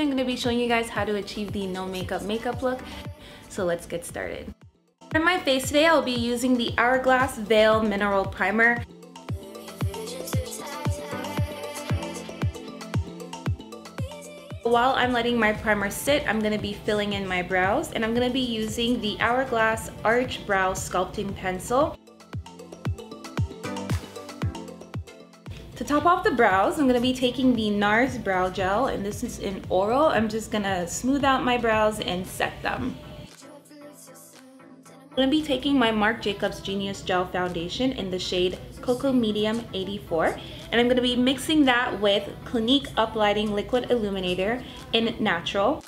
I'm going to be showing you guys how to achieve the no makeup makeup look. So let's get started. For my face today, I'll be using the Hourglass Veil Mineral Primer. While I'm letting my primer sit, I'm going to be filling in my brows and I'm going to be using the Hourglass Arch Brow Sculpting Pencil. To top off the brows, I'm going to be taking the NARS Brow Gel, and this is in Oural. I'm just going to smooth out my brows and set them. I'm to be taking my Marc Jacobs Genius Gel Foundation in the shade Cocoa Medium 84, and I'm going to be mixing that with Clinique Uplighting Liquid Illuminator in Natural.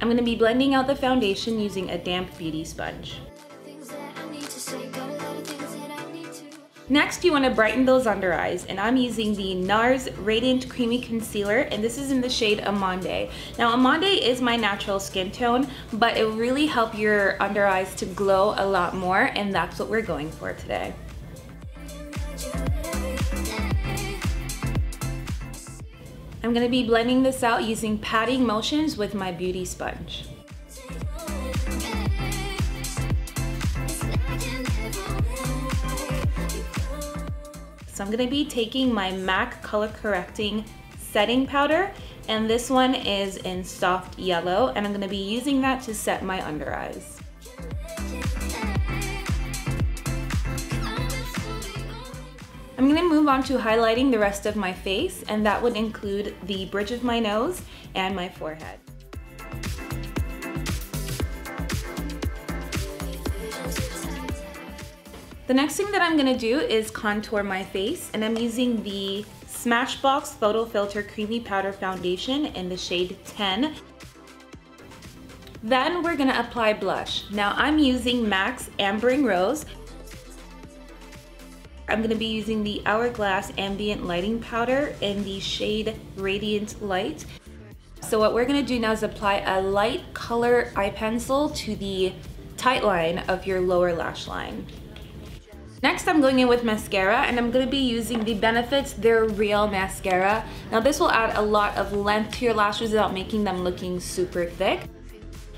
I'm going to be blending out the foundation using a damp beauty sponge. Next, you want to brighten those under eyes, and I'm using the NARS Radiant Creamy Concealer, and this is in the shade Amande. Now, Amande is my natural skin tone, but it really help your under eyes to glow a lot more, and that's what we're going for today. I'm going to be blending this out using patting motions with my beauty sponge. So I'm gonna be taking my MAC Color Correcting Setting Powder, and this one is in soft yellow, and I'm gonna be using that to set my under eyes. I'm gonna move on to highlighting the rest of my face, and that would include the bridge of my nose and my forehead. The next thing that I'm gonna do is contour my face and I'm using the Smashbox Photo Filter Creamy Powder Foundation in the shade 10. Then we're gonna apply blush. Now I'm using MAC's Ambering Rose. I'm gonna be using the Hourglass Ambient Lighting Powder in the shade Radiant Light. So what we're gonna do now is apply a light color eye pencil to the tight line of your lower lash line. Next, I'm going in with mascara and I'm going to be using the Benefits They're Real Mascara. Now this will add a lot of length to your lashes without making them looking super thick.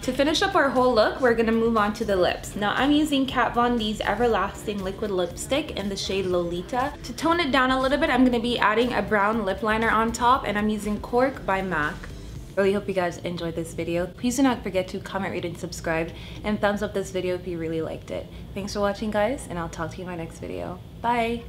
To finish up our whole look, we're gonna move on to the lips. Now I'm using Kat Von D's Everlasting Liquid Lipstick in the shade Lolita. To tone it down a little bit, I'm gonna be adding a brown lip liner on top and I'm using Cork by MAC. Really hope you guys enjoyed this video. Please do not forget to comment, rate, and subscribe, and thumbs up this video if you really liked it. Thanks for watching, guys, and I'll talk to you in my next video. Bye!